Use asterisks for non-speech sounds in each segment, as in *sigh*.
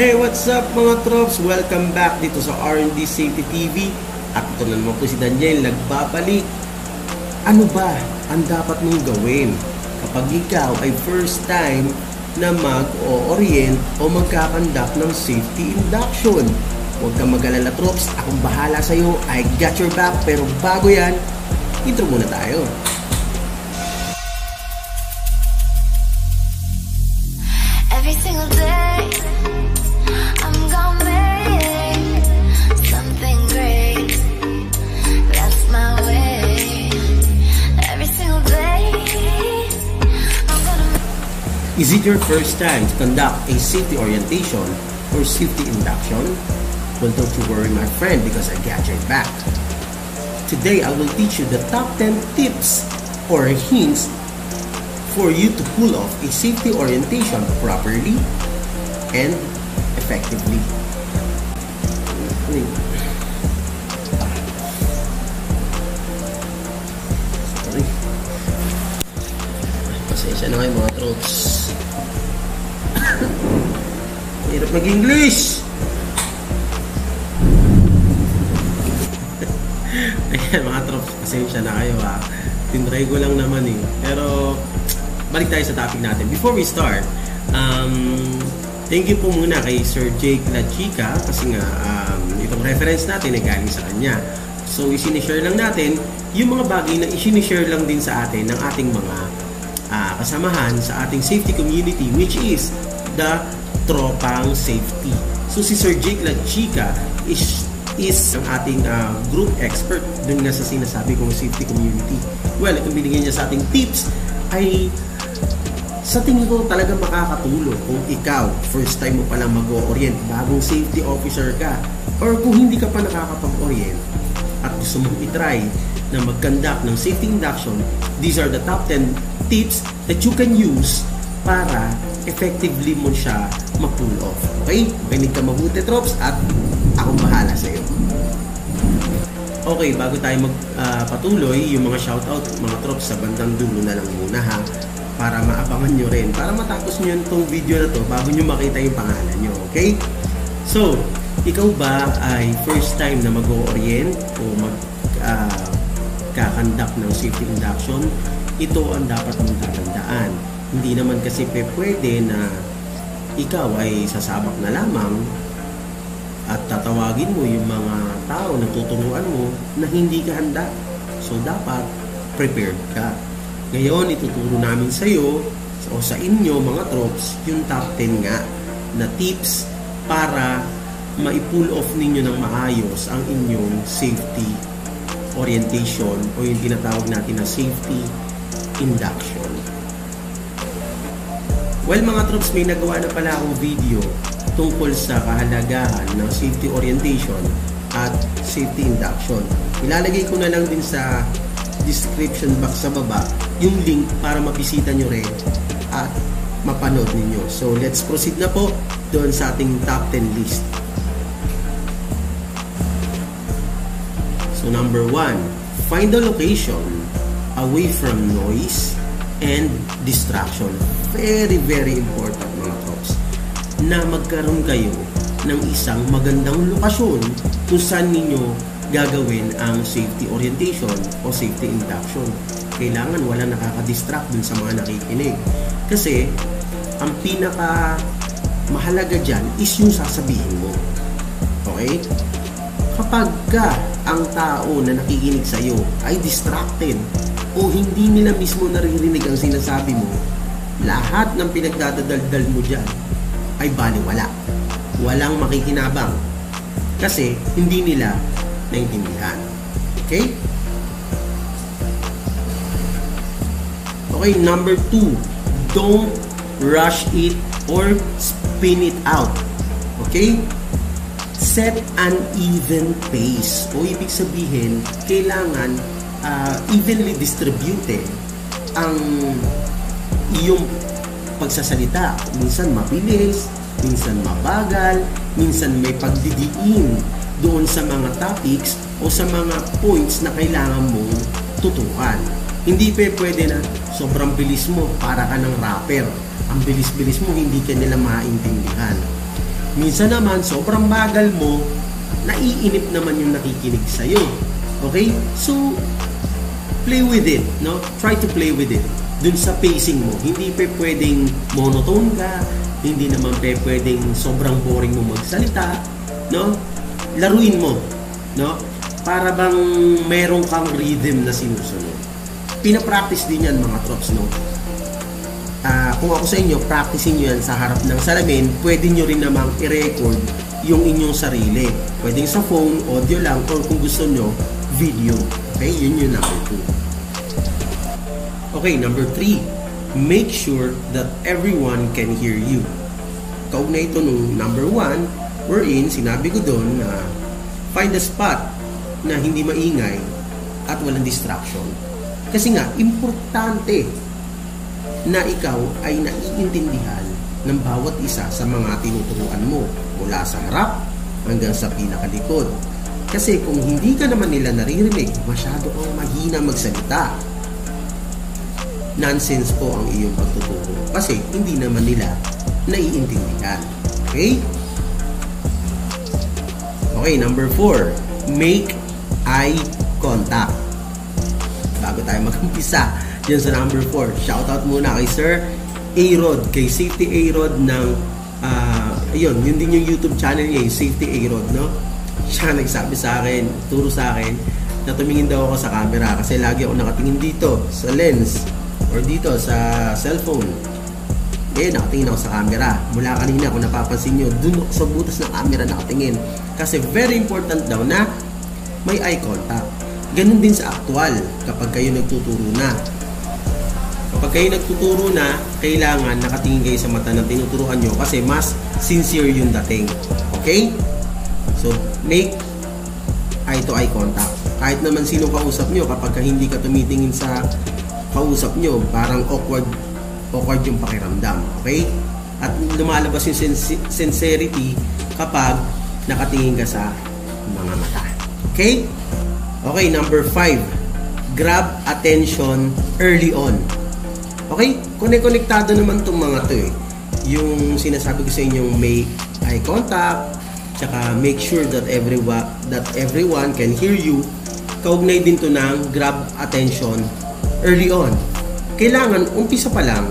Hey, what's up mga troops? Welcome back dito sa R&D Safety TV. At ito na naman po si Daniel, nagbabalik. Ano ba ang dapat mong gawin kapag ikaw ay first time na mag-orient o magkakandak ng safety induction? Huwag kang mag-alala troops, akong bahala sa'yo, I got your back. Pero bago yan, intro muna tayo. Is it your first time to conduct a safety orientation or safety induction? Well, don't you worry, my friend, because I got your back. Today, I will teach you the top 10 tips or hints for you to pull off a safety orientation properly and effectively. Sorry. Pasensya na kayo mga troops. Hirap mag-English! *laughs* Ayan mga troops, pasensya na kayo ha. Tinry ko lang naman eh. Pero, balik tayo sa topic natin. Before we start, um, thank you po muna kay Sir Jake La Chica kasi nga um, itong reference natin ay galing sa kanya. So, isinishare lang natin yung mga bagay na isinishare lang din sa atin ng ating mga ah, kasamahan sa ating safety community which is the tropang safety. So, si Sir Jake La is is ang ating ah, group expert dun nga sa sinasabi kong safety community. Well, itong binigyan niya sa ating tips ay sa tingin ko talaga makakatulong kung ikaw, first time mo palang mag-orient, bagong safety officer ka, or kung hindi ka pa nakakapag-orient at gusto mong itry na mag-conduct ng safety induction, these are the top 10 tips that you can use para effectively mo siya ma-pull off. Okay? Makinig ka mabuti, Trops, at akong bahala sa iyo. Okay, bago tayo magpatuloy, yung mga shoutout, mga Trops, sa bandang dulo na lang muna ha para maabangan nyo rin, para matapos nyo itong video na to bago nyo makita yung pangalan nyo, okay? So, ikaw ba ay first time na mag-orient o mag ah, kakandak ng safety induction? Ito ang dapat mong tatandaan. Hindi naman kasi pe pwede na ikaw ay sasabak na lamang at tatawagin mo yung mga tao na tuturuan mo na hindi ka handa. So, dapat prepared ka. Ngayon, ituturo namin sa iyo o sa inyo mga troops yung top 10 nga na tips para ma-pull off ninyo ng maayos ang inyong safety orientation o yung tinatawag natin na safety induction. Well mga troops, may nagawa na pala akong video tungkol sa kahalagahan ng safety orientation at safety induction. Ilalagay ko na lang din sa description box sa baba yung link para mabisita nyo rin at mapanood ninyo. So let's proceed na po doon sa ating top 10 list. So number 1, find the location away from noise and distraction. Very, very important mga trops na magkaroon kayo ng isang magandang lokasyon kung saan ninyo gagawin ang safety orientation o safety induction. Kailangan wala nakaka-distract dun sa mga nakikinig. Kasi, ang pinaka mahalaga dyan is yung sasabihin mo. Okay? Kapag ka ang tao na nakikinig sa iyo ay distracted o hindi nila mismo naririnig ang sinasabi mo, lahat ng pinagdadadaldal mo dyan ay baliwala. Walang makikinabang. Kasi hindi nila naintindihan. Okay? Okay, number two, don't rush it or spin it out. Okay? Set an even pace. O ibig sabihin, kailangan uh, evenly distributed ang iyong pagsasalita. Minsan mabilis, minsan mabagal, minsan may pagdidiin doon sa mga topics o sa mga points na kailangan mong tutukan. Hindi pa pwede na sobrang bilis mo para ka ng rapper. Ang bilis-bilis mo, hindi ka nila maintindihan. Minsan naman, sobrang bagal mo, naiinip naman yung nakikinig sa'yo. Okay? So, play with it, no? Try to play with it. Dun sa pacing mo, hindi pa pwedeng monotone ka, hindi naman pa pwedeng sobrang boring mo magsalita, no? Laruin mo, no? Para bang meron kang rhythm na sinusunod. Pinapractice din yan mga trops, no? Uh, kung ako sa inyo, practicing nyo yan sa harap ng salamin, pwede nyo rin namang i-record yung inyong sarili. Pwedeng sa phone, audio lang, or kung gusto nyo, video. Okay, yun yung number two. Okay, number three, make sure that everyone can hear you. Kaugnay ito nung number one, wherein sinabi ko doon na find a spot na hindi maingay at walang distraction. Kasi nga, importante na ikaw ay naiintindihan ng bawat isa sa mga tinuturuan mo mula sa harap hanggang sa pinakalikod. Kasi kung hindi ka naman nila naririnig, masyado kang mahina magsalita. Nonsense po ang iyong pagtuturo kasi hindi naman nila naiintindihan. Okay? Okay, number four, make eye contact. Bago tayo mag-umpisa, yan sa number 4. Shoutout muna kay Sir A-Rod, kay Safety A-Rod ng, uh, ayun, yun din yung YouTube channel niya, yung Safety A-Rod, no? Siya nagsabi sa akin, turo sa akin, na tumingin daw ako sa camera kasi lagi ako nakatingin dito sa lens or dito sa cellphone. Ngayon, nakatingin ako sa camera. Mula kanina, kung napapansin nyo, dun ako sa butas ng camera nakatingin. Kasi very important daw na may eye contact. Ganun din sa actual kapag kayo nagtuturo na. Kapag kayo nagtuturo na, kailangan nakatingin kayo sa mata ng tinuturuan nyo kasi mas sincere yung dating. Okay? So, make eye-to-eye contact. Kahit naman sino kausap nyo, kapag ka hindi ka tumitingin sa kausap nyo, parang awkward awkward yung pakiramdam. Okay? At lumalabas yung sincerity kapag nakatingin ka sa mga mata. Okay? Okay, number 5. Grab attention early on. Okay? Kone-konektado naman itong mga to eh. Yung sinasabi ko sa inyong may eye contact, Tsaka make sure that everyone, that everyone can hear you. Kaugnay din to ng grab attention early on. Kailangan, umpisa pa lang,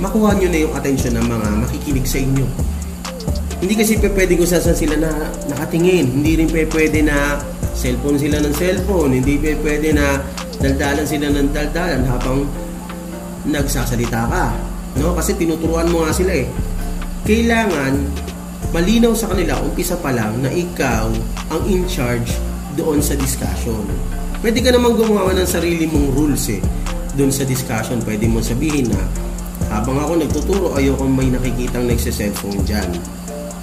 makuha nyo na yung attention ng mga makikinig sa inyo. Hindi kasi pwede kung saan sila na nakatingin. Hindi rin pwede na cellphone sila ng cellphone. Hindi pwede na daldalan sila ng daldalan habang nagsasalita ka. No? Kasi tinuturuan mo nga sila eh. Kailangan malinaw sa kanila umpisa pa lang na ikaw ang in charge doon sa discussion. Pwede ka namang gumawa ng sarili mong rules eh. Doon sa discussion, pwede mo sabihin na habang ako nagtuturo, ayoko may nakikitang nagse-cellphone dyan.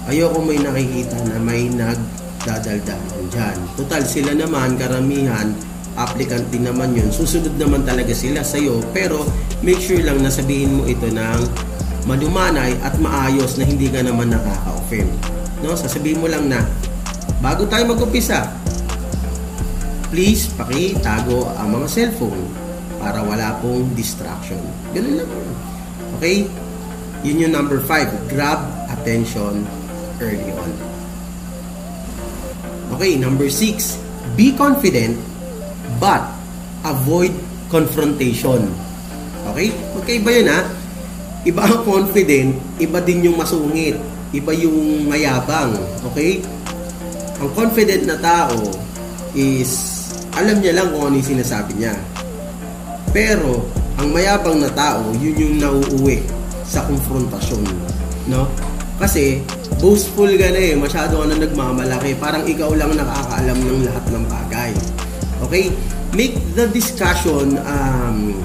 Ayoko may nakikita na may nagdadaldalan dyan. Total, sila naman, karamihan, applicant din naman yun. Susunod naman talaga sila sa'yo. Pero, make sure lang na sabihin mo ito ng malumanay at maayos na hindi ka naman nakaka-offend. No? Sasabihin mo lang na, bago tayo mag-umpisa, please pakitago ang mga cellphone para wala pong distraction. Ganun lang. Okay? Yun yung number 5. Grab attention early on. Okay, number 6. Be confident but avoid confrontation. Okay? Magkaiba yun ha. Iba ang confident, iba din yung masungit, iba yung mayabang, okay? Ang confident na tao is alam niya lang kung ano yung sinasabi niya. Pero ang mayabang na tao, yun yung nauuwi sa konfrontasyon, no? Kasi boastful ka na eh, masyado ka na nagmamalaki, parang ikaw lang nakakaalam ng lahat ng bagay. Okay? Make the discussion um,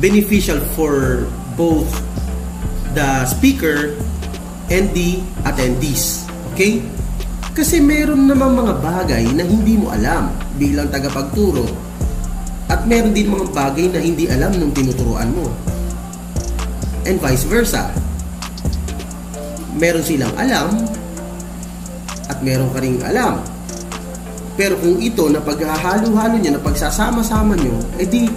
beneficial for both the speaker and the attendees. Okay? Kasi meron naman mga bagay na hindi mo alam bilang tagapagturo at meron din mga bagay na hindi alam nung tinuturuan mo. And vice versa. Meron silang alam at meron ka ring alam. Pero kung ito na paghahalo-halo niya, na pagsasama-sama nyo, edi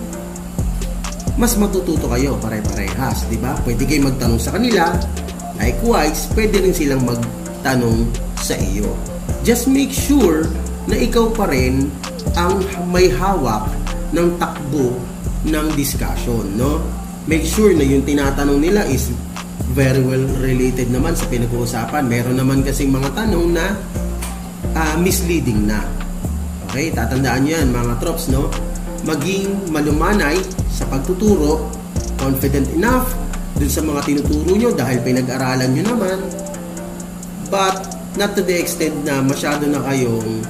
mas matututo kayo pare-parehas, di ba? Pwede kayo magtanong sa kanila Likewise, pwede rin silang magtanong sa iyo. Just make sure na ikaw pa rin ang may hawak ng takbo ng discussion, no? Make sure na yung tinatanong nila is very well related naman sa pinag-uusapan. Meron naman kasing mga tanong na uh, misleading na. Okay, tatandaan nyo yan mga trops, no? Maging malumanay sa pagtuturo, confident enough dun sa mga tinuturo nyo dahil pinag-aralan nyo naman. But, not to the extent na masyado na kayong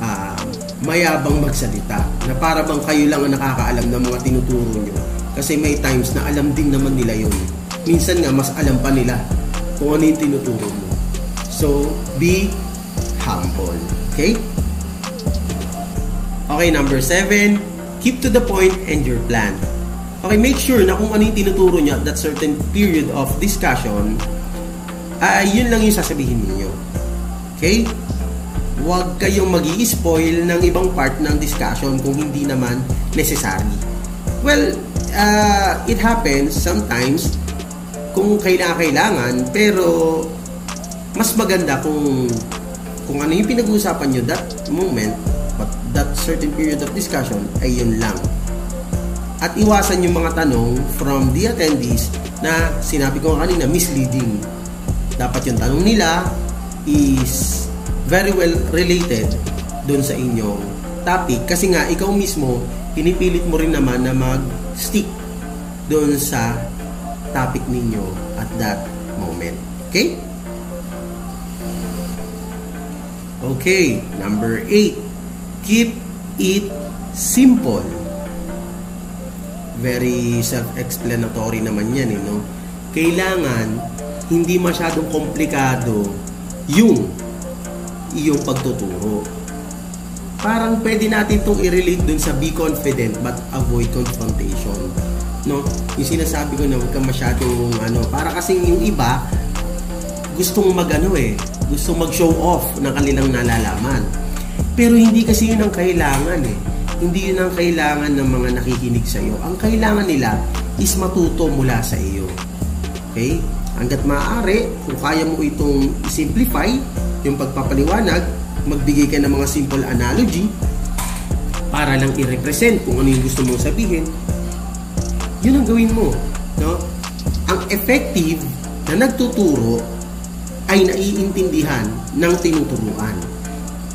uh, mayabang magsalita. Na para bang kayo lang ang nakakaalam ng mga tinuturo nyo. Kasi may times na alam din naman nila yun. Minsan nga, mas alam pa nila kung ano yung tinuturo mo. So, be humble. Okay? Okay, number seven, keep to the point and your plan. Okay, make sure na kung ano yung tinuturo niya at that certain period of discussion, uh, yun lang yung sasabihin niyo. Okay? Huwag kayong mag spoil ng ibang part ng discussion kung hindi naman necessary. Well, uh, it happens sometimes kung kailangan, pero mas maganda kung kung ano yung pinag-uusapan nyo that moment, that certain period of discussion, ay yun lang. At iwasan yung mga tanong from the attendees na sinabi ko kanina, misleading. Dapat yung tanong nila is very well related doon sa inyong topic. Kasi nga, ikaw mismo, pinipilit mo rin naman na mag-stick doon sa topic ninyo at that moment. Okay? Okay, number 8. Keep it simple. Very self-explanatory naman yan, eh, no? Kailangan hindi masyadong komplikado yung iyong pagtuturo. Parang pwede natin itong i-relate dun sa be confident but avoid confrontation. No? Yung sinasabi ko na huwag kang masyadong ano, para kasing yung iba gustong magano eh, gusto mag-show off ng kanilang nalalaman. Pero hindi kasi yun ang kailangan eh. Hindi yun ang kailangan ng mga nakikinig sa iyo. Ang kailangan nila is matuto mula sa iyo. Okay? Hanggat maaari, kung kaya mo itong simplify, yung pagpapaliwanag, magbigay ka ng mga simple analogy para lang i-represent kung ano yung gusto mong sabihin, yun ang gawin mo. No? Ang effective na nagtuturo ay naiintindihan ng tinuturuan.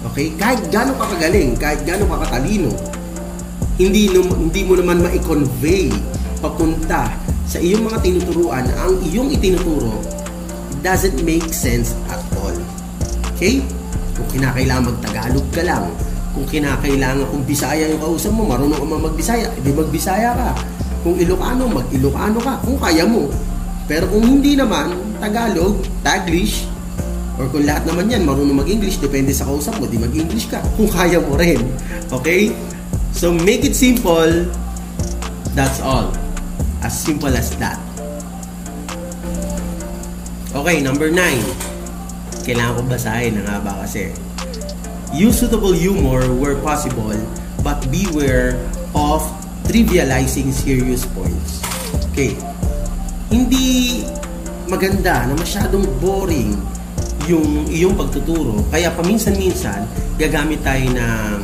Okay? Kahit gaano ka kagaling, kahit gaano ka katalino, hindi, hindi mo naman ma-convey papunta sa iyong mga tinuturuan ang iyong itinuturo it doesn't make sense at all. Okay? Kung kinakailangan mag-Tagalog ka lang, kung kinakailangan kung Bisaya yung kausap mo, marunong ka mag-Bisaya, edi mag-Bisaya ka. Kung Ilocano, mag-Ilocano ka, kung kaya mo. Pero kung hindi naman, Tagalog, Taglish, or kung lahat naman yan, marunong mag-English, depende sa kausap mo, di mag-English ka. Kung kaya mo rin. Okay? So, make it simple. That's all. As simple as that. Okay, number 9. Kailangan ko basahin na nga ba kasi. Use suitable humor where possible, but beware of trivializing serious points. Okay. Hindi maganda na masyadong boring yung iyong pagtuturo. Kaya paminsan-minsan gagamit tayo ng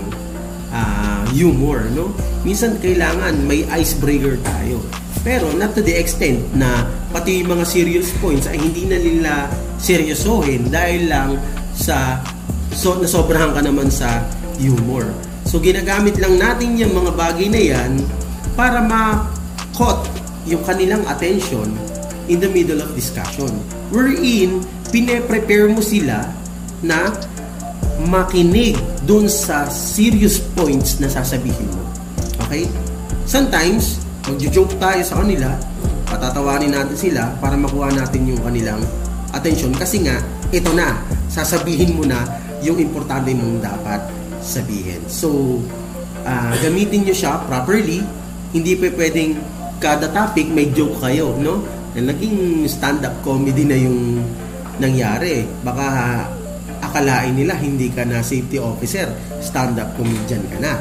uh, humor, no? Minsan kailangan may icebreaker tayo. Pero not to the extent na pati yung mga serious points ay hindi na nila seryosohin dahil lang sa so, nasobrahan ka naman sa humor. So ginagamit lang natin yung mga bagay na yan para ma-caught yung kanilang attention in the middle of discussion. Wherein, pine-prepare mo sila na makinig dun sa serious points na sasabihin mo. Okay? Sometimes, magjo-joke tayo sa kanila, patatawanin natin sila para makuha natin yung kanilang attention kasi nga, ito na, sasabihin mo na yung importante mong dapat sabihin. So, uh, gamitin nyo siya properly, hindi pa pwedeng kada topic may joke kayo, no? Na naging stand-up comedy na yung nangyari. Baka akalain nila hindi ka na safety officer, stand-up comedian ka na.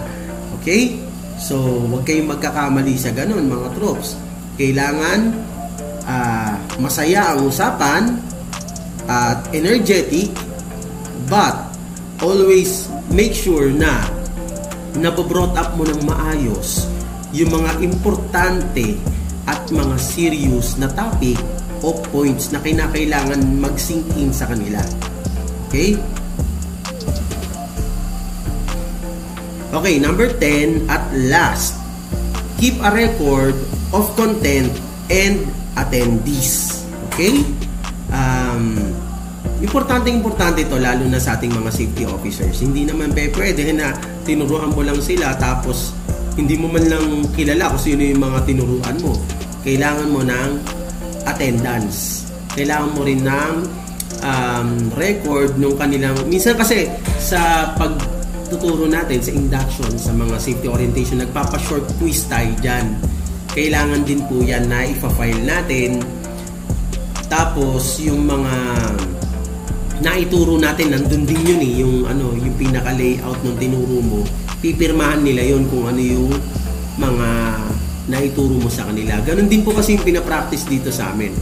Okay? So, huwag kayong magkakamali sa ganun, mga troops. Kailangan uh, masaya ang usapan at energetic but always make sure na nabobrought up mo ng maayos yung mga importante at mga serious na topic o points na kinakailangan mag-sink in sa kanila. Okay? Okay, number 10 at last, keep a record of content and attendees. Okay? Um, importante importante ito lalo na sa ating mga safety officers. Hindi naman pe pwede na tinuruan mo lang sila tapos hindi mo man lang kilala kung sino yung mga tinuruan mo. Kailangan mo ng attendance. Kailangan mo rin ng um, record nung kanilang minsan kasi sa pagtuturo natin sa induction sa mga safety orientation nagpapa-short quiz tayo dyan kailangan din po yan na ipa-file natin tapos yung mga naituro natin nandun din yun eh yung ano yung pinaka layout ng tinuro mo pipirmahan nila yon kung ano yung mga naituro mo sa kanila. Ganun din po kasi yung pinapractice dito sa amin.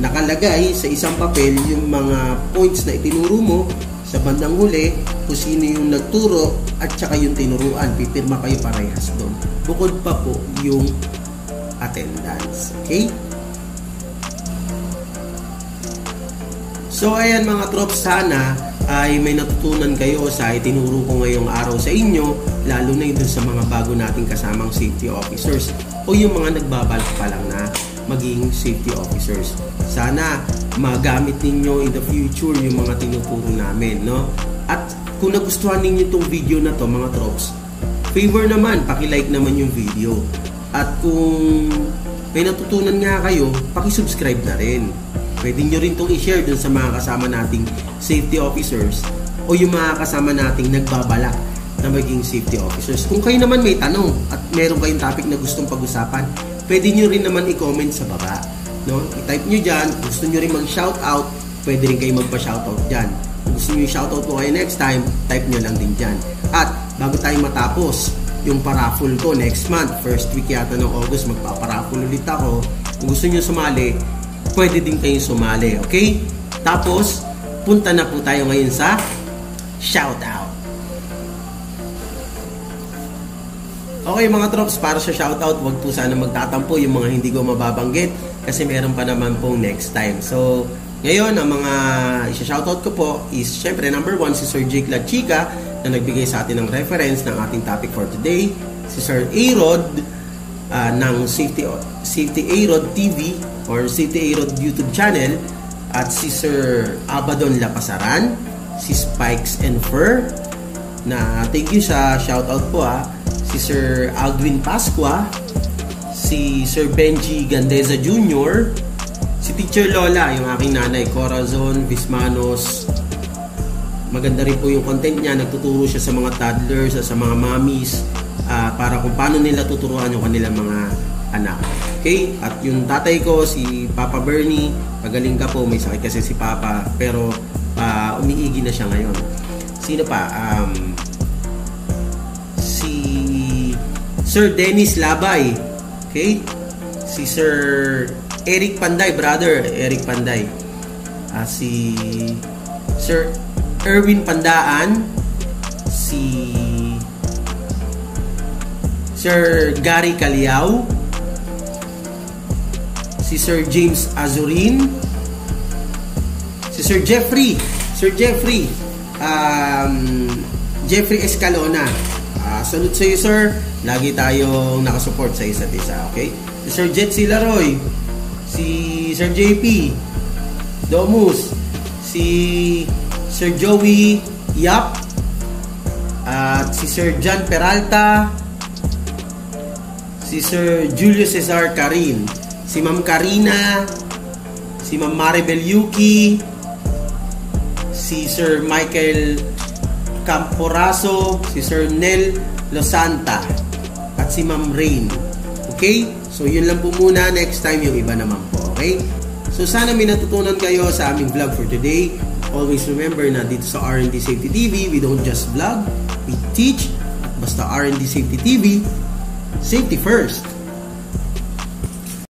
Nakalagay sa isang papel yung mga points na itinuro mo sa bandang huli kung sino yung nagturo at saka yung tinuruan. Pipirma kayo parehas doon. Bukod pa po yung attendance. Okay So ayan mga troops, sana ay may natutunan kayo sa itinuro ko ngayong araw sa inyo, lalo na yun sa mga bago nating kasamang safety officers o yung mga nagbabalak pa lang na maging safety officers. Sana magamit ninyo in the future yung mga tinuturo namin, no? At kung nagustuhan ninyo itong video na to mga troops, favor naman, paki-like naman yung video. At kung may natutunan nga kayo, paki-subscribe na rin. Pwede nyo rin itong i-share dun sa mga kasama nating safety officers o yung mga kasama nating nagbabalak na maging safety officers. Kung kayo naman may tanong at meron kayong topic na gustong pag-usapan, pwede nyo rin naman i-comment sa baba. No? I-type nyo dyan, gusto nyo rin mag-shoutout, pwede rin kayo magpa-shoutout dyan. Kung gusto nyo shoutout po kayo next time, type nyo lang din dyan. At bago tayo matapos, yung paraffle ko next month, first week yata ng August, magpaparaffle ulit ako. Kung gusto nyo sumali, pwede din kayong sumali, okay? Tapos, punta na po tayo ngayon sa shoutout. Okay mga trops, para sa shoutout, wag po sana magtatampo yung mga hindi ko mababanggit kasi meron pa naman pong next time. So, ngayon, ang mga isa-shoutout ko po is syempre number one, si Sir Jake La Chica na nagbigay sa atin ng reference ng ating topic for today. Si Sir A-Rod uh, ng Safety, Safety A-Rod TV or Safety A-Rod YouTube channel at si Sir Abaddon Lapasaran, si Spikes and Fur na thank you sa shoutout po ah si Sir Aldwin Pasqua, si Sir Benji Gandeza Jr., si Teacher Lola, yung aking nanay, Corazon Vismanos. Maganda rin po yung content niya. Nagtuturo siya sa mga toddlers, sa mga mommies, uh, para kung paano nila tuturuan yung kanilang mga anak. Okay? At yung tatay ko, si Papa Bernie, pagaling ka po, may sakit kasi si Papa, pero uh, umiigi na siya ngayon. Sino pa? Um, Sir Dennis Labay. Okay? Si Sir Eric Panday, brother. Eric Panday. Uh, si Sir Erwin Pandaan. Si Sir Gary Caliao. Si Sir James Azurin. Si Sir Jeffrey. Sir Jeffrey. Um, Jeffrey Escalona. Uh, salute sa iyo, sir. Lagi tayong nakasupport sa isa't isa, okay? Si Sir Jet Silaroy, si Sir JP, Domus, si Sir Joey Yap, at si Sir John Peralta, si Sir Julio Cesar Karin, si Ma'am Karina, si Ma'am Maribel Yuki, si Sir Michael Camporaso, si Sir Nel Losanta, at si Ma'am Rain. Okay? So, yun lang po muna. Next time, yung iba naman po. Okay? So, sana may natutunan kayo sa aming vlog for today. Always remember na dito sa R&D Safety TV, we don't just vlog, we teach. Basta R&D Safety TV, safety first.